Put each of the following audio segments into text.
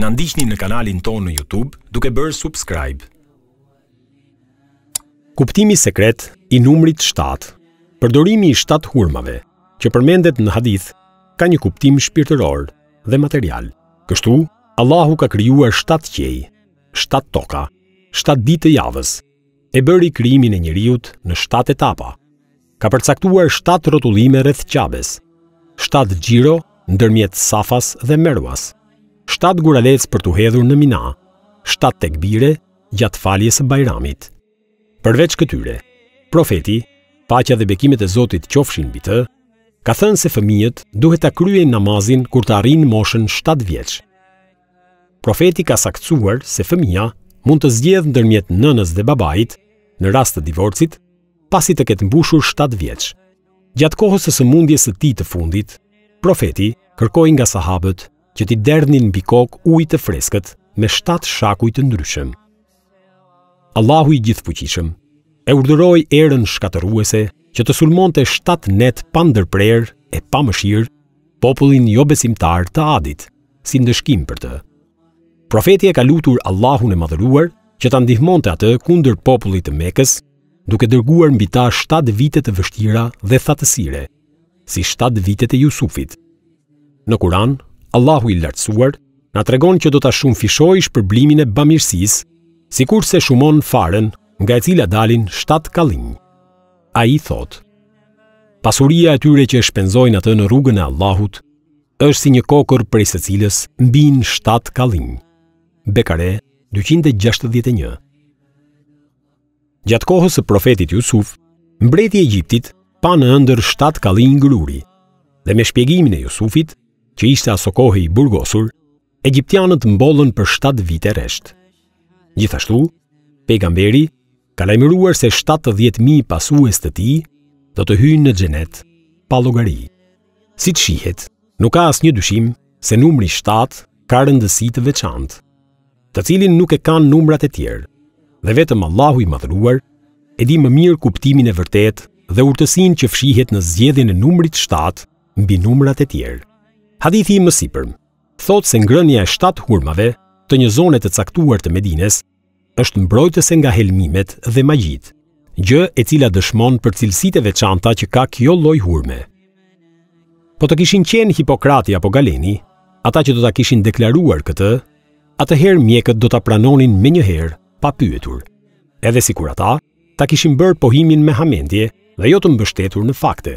Na ndiqni në kanalin tonë në YouTube duke bërë subscribe. Kuptimi sekret i numrit shtatë, Përdorimi i shtatë hurmave, që përmendet në hadith, ka një kuptim shpirtëror dhe material. Kështu, Allahu ka krijuar shtatë qiej, shtatë toka, shtatë ditë të javës, e bëri krijimin e njeriut në shtatë etapa, ka përcaktuar shtatë rrotullime rreth Qabes, shtatë xhiro ndërmjet Safas dhe Merwas, shtatë guralecë për t'u hedhur në Mina, shtatë tekbire gjatë faljes së Bajramit. Përveç këtyre, profeti, paqja dhe bekimet e Zotit qofshin mbi të, ka thënë se fëmijët duhet ta kryejnë namazin kur të arrijnë moshën shtatë vjeç. Profeti ka saktësuar se fëmija mund të zgjedhë ndërmjet nënës dhe babait në rast të divorcit, pasi të ketë mbushur 7 vjeç. Gjatë kohës së sëmundjes së tij të fundit, profeti kërkoi nga sahabët që t'i derdhnin mbi kokë ujë të freskët me 7 shakuj të ndryshëm. Allahu i gjithëfuqishëm e urdhëroi erën shkatërruese që të sulmonte shtatë net pa ndërprerë e pa mëshirë popullin jobesimtar të Adit, si ndëshkim për të. Profeti e ka lutur Allahun e madhëruar që ta ndihmonte atë kundër popullit të Mekës, duke dërguar mbi ta shtatë vite të vështira dhe thatësire. si shtatë vitet e Jusufit. Në Kur'an, Allahu i Lartësuar na tregon që do ta shumëfishojë shpërblimin e bamirësisë, sikurse shumon farën nga e cila dalin shtatë kallinj. Ai thotë: Pasuria e tyre që e shpenzojnë atë në rrugën e Allahut është si një kokërr prej së cilës mbijnë shtatë kallinj. Bekare 261. Gjatë kohës së profetit Jusuf, mbreti i Egjiptit pa në ëndërr shtatë kallinj gruri, dhe me shpjegimin e Jusufit, që ishte asokohe i burgosur, egjiptianët mbollën për shtatë vite rresht. Gjithashtu, pejgamberi ka lajmëruar se 70.000 pasues të tij do të hyjnë në xhenet pa llogari. Siç shihet, nuk ka asnjë dyshim se numri 7 ka rëndësi të veçantë. të cilin nuk e kanë numrat e tjerë, dhe vetëm Allahu i madhëruar e di më mirë kuptimin e vërtetë dhe urtësinë që fshihet në zgjedhjen e numrit 7 mbi numrat e tjerë. Hadithi i mësipërm, thotë se ngrënia e 7 hurmave të një zone të caktuar të Medines është mbrojtëse nga helmimet dhe magjitë, gjë e cila dëshmon për cilësitë e veçanta që ka kjo lloj hurme. Po të kishin qenë Hipokrati apo Galeni, ata që do ta kishin deklaruar këtë, atëherë mjekët do ta pranonin menjëherë, pa pyetur. Edhe sikur ata ta kishin bërë pohimin me hamendje dhe jo të mbështetur në fakte.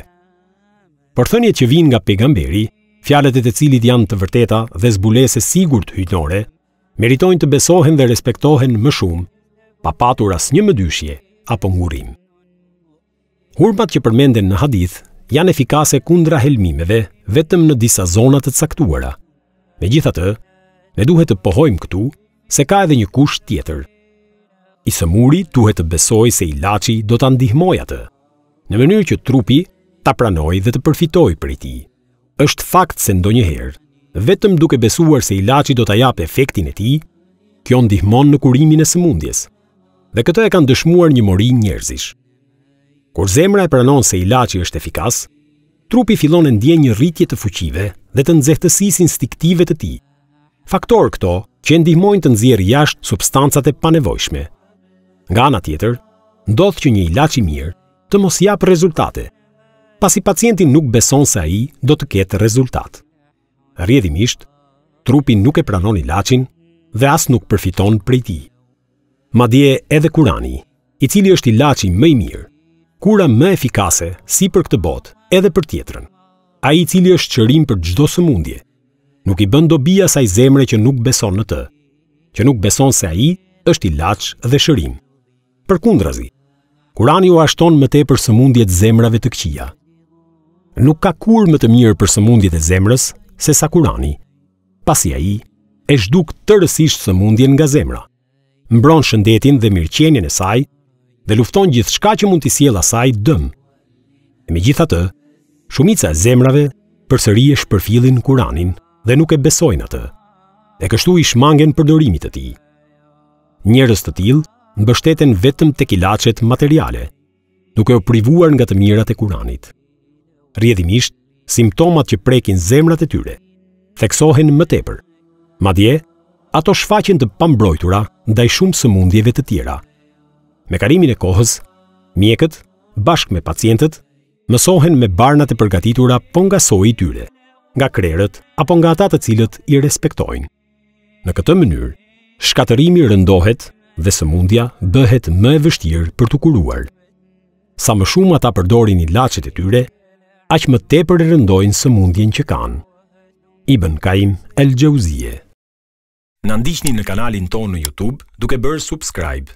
Por thëniet që vijnë nga pejgamberi, fjalët e të cilit janë të vërteta dhe zbulesë e sigurt hyjnore, meritojnë të besohen dhe respektohen më shumë, pa patur asnjë mëdyshje apo ngurrim. Hurmat që përmenden në hadith janë efikase kundra helmimeve vetëm në disa zona të caktuara. Megjithatë, ne duhet të pohojmë këtu se ka edhe një kusht tjetër. I sëmuri duhet të besojë se ilaçi do ta ndihmojë atë, në mënyrë që trupi ta pranojë dhe të përfitojë prej tij. Është fakt se ndonjëherë, vetëm duke besuar se ilaçi do ta japë efektin e tij, kjo ndihmon në kurimin e sëmundjes. Dhe këtë e kanë dëshmuar një mori njerëzish. Kur zemra e pranon se ilaçi është efikas, trupi fillon e ndien një rritje të fuqive dhe të nxehtësisë instinktive të tij. Faktorë këto që e ndihmojnë të nxjerrë jashtë substancat e panevojshme. Nga ana tjetër, ndodh që një ilaç i mirë të mos japë rezultate. pasi pacienti nuk beson se ai do të ketë rezultat. Rrjedhimisht, trupi nuk e pranon ilaçin dhe as nuk përfiton prej tij. Madje edhe Kurani, i cili është ilaçi më i mirë, kura më efikase si për këtë botë, edhe për tjetrën. Ai i cili është shërim për çdo sëmundje, nuk i bën dobi asaj zemre që nuk beson në të, që nuk beson se ai është ilaç dhe shërim. Përkundrazi, Kurani ua shton më tepër sëmundjet zemrave të këqija. Nuk ka kurë më të mirë për sëmundjet e zemrës sesa Kurani, pasi ai e zhduk tërësisht sëmundjen nga zemra, mbron shëndetin dhe mirëqenien e saj dhe lufton gjithçka që mund t'i sjellë asaj dëm. E megjithatë, shumica e zemrave përsëri e shpërfillin Kuranin dhe nuk e besojnë atë, e kështu i shmangen përdorimit të tij. Njerëz të tillë mbështeten vetëm tek ilaçet materiale, duke u privuar nga të mirat e Kuranit. Rrjedhimisht, simptomat që prekin zemrat e tyre theksohen më tepër. Madje, ato shfaqen të pambrojtura ndaj shumë sëmundjeve të tjera. Me kalimin e kohës, mjekët bashkë me pacientët mësohen me barnat e përgatitura po nga soji i tyre, nga krerët apo nga ata të cilët i respektojnë. Në këtë mënyrë, shkatërrimi rëndohet dhe sëmundja bëhet më e vështirë për t'u kuruar. Sa më shumë ata përdorin ilaçet e tyre, aq më tepër e rëndojnë sëmundjen që kanë. Ibn Kaim El Xheuzie. Na ndiqni në kanalin tonë në YouTube duke bërë subscribe.